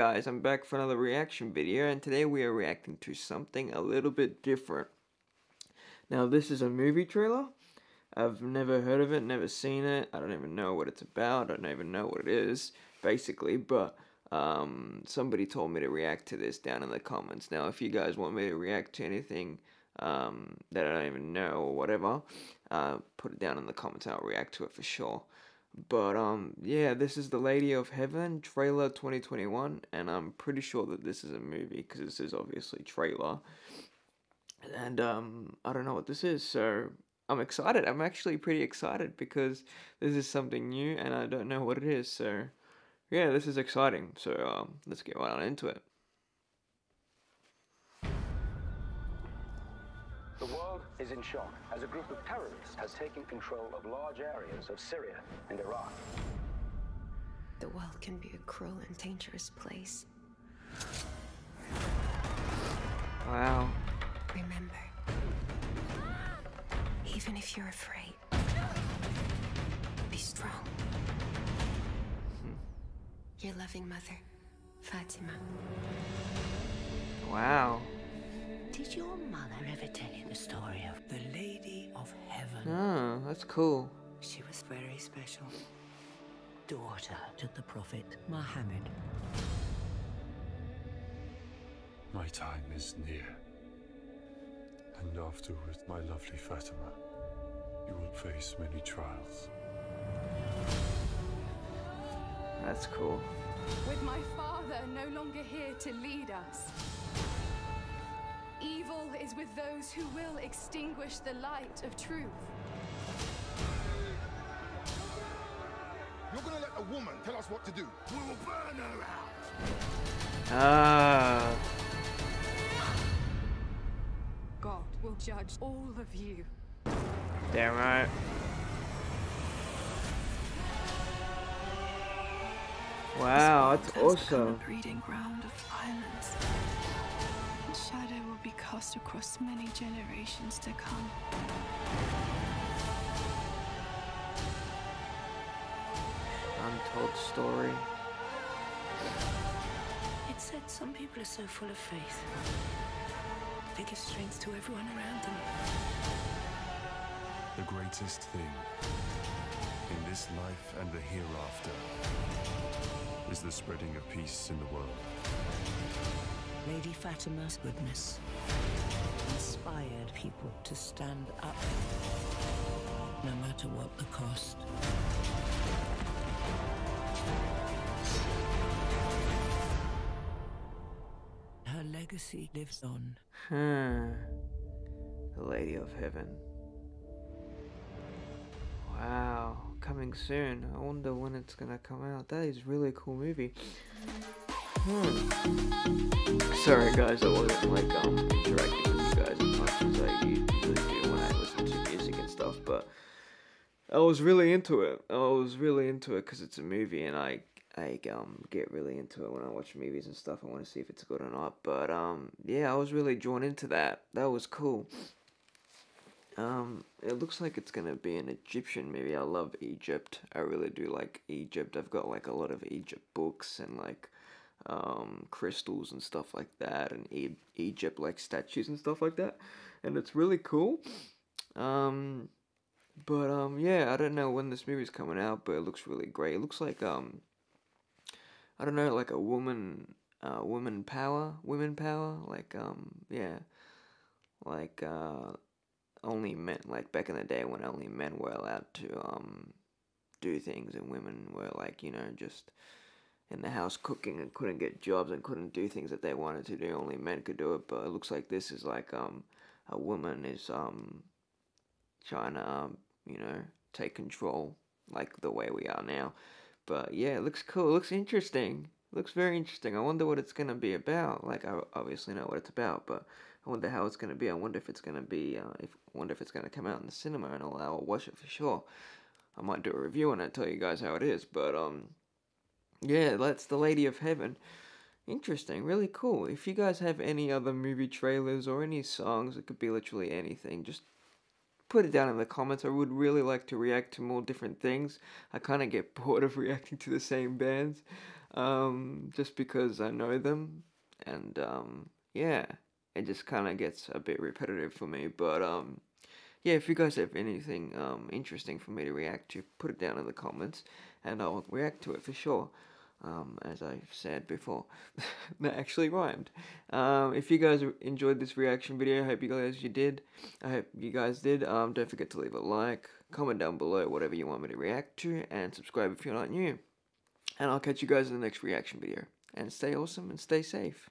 Guys, I'm back for another reaction video and today we are reacting to something a little bit different. Now this is a movie trailer. I've never heard of it, never seen it. I don't even know what it's about. I don't even know what it is, basically. But um, somebody told me to react to this down in the comments. Now, if you guys want me to react to anything um, that I don't even know or whatever, uh, put it down in the comments. I'll react to it for sure. But um, yeah, this is the Lady of Heaven trailer 2021, and I'm pretty sure that this is a movie because this is obviously trailer. And um, I don't know what this is, so I'm excited. I'm actually pretty excited because this is something new, and I don't know what it is. So yeah, this is exciting. So um, let's get right on into it. The world is in shock as a group of terrorists has taken control of large areas of Syria and Iraq. The world can be a cruel and dangerous place. Wow. Remember, even if you're afraid, be strong. Hmm. Your loving mother, Fatima. Wow. That's cool. She was very special. Daughter to the Prophet Muhammad. My time is near. And afterwards, my lovely Fatima, you will face many trials. That's cool. With my father no longer here to lead us. Evil is with those who will extinguish the light of truth. You're gonna let a woman tell us what to do. We will burn her out. Ah. God will judge all of you. Damn right. Wow, that's awesome. breeding ground of violence. Shadow will be cast across many generations to come. Untold story. It said some people are so full of faith. They give strength to everyone around them. The greatest thing in this life and the hereafter is the spreading of peace in the world. Lady Fatima's goodness inspired people to stand up, no matter what the cost. Legacy lives on. Hmm. The Lady of Heaven. Wow. Coming soon. I wonder when it's gonna come out. That is really cool movie. Hmm. Sorry guys, I wasn't like um interacting with you guys as much as I usually do when I listen to music and stuff, but I was really into it. I was really into it because it's a movie and I I um get really into it when I watch movies and stuff. I want to see if it's good or not. But um yeah, I was really drawn into that. That was cool. Um, it looks like it's gonna be an Egyptian movie. I love Egypt. I really do like Egypt. I've got like a lot of Egypt books and like um crystals and stuff like that, and e- Egypt like statues and stuff like that, and it's really cool. Um, but um yeah, I don't know when this movie's coming out, but it looks really great. It looks like um I don't know, like a woman, uh, woman power, women power, like um, yeah, like uh, only men, like back in the day when only men were allowed to um, do things and women were like you know just in the house cooking and couldn't get jobs and couldn't do things that they wanted to do. Only men could do it. But it looks like this is like um, a woman is um, trying to um, you know take control like the way we are now. But yeah, it looks cool. It looks interesting. It looks very interesting. I wonder what it's gonna be about. Like I obviously know what it's about, but I wonder how it's gonna be. I wonder if it's gonna be. Uh, if I wonder if it's gonna come out in the cinema, and I'll, I'll watch it for sure. I might do a review on it, tell you guys how it is. But um, yeah, that's the Lady of Heaven. Interesting, really cool. If you guys have any other movie trailers or any songs, it could be literally anything. Just put it down in the comments. I would really like to react to more different things. I kind of get bored of reacting to the same bands. um, just because I know them, and um, yeah, it just kind of gets a bit repetitive for me. But um, yeah, if you guys have anything um, interesting for me to react to, put it down in the comments, and I'll react to it for sure. Um, as I've said before, that actually rhymed. Um, if you guys enjoyed this reaction video, I hope you guys you did. I hope you guys did. Um, don't forget to leave a like, comment down below whatever you want me to react to, and subscribe if you're not new. And I'll catch you guys in the next reaction video. And stay awesome and stay safe.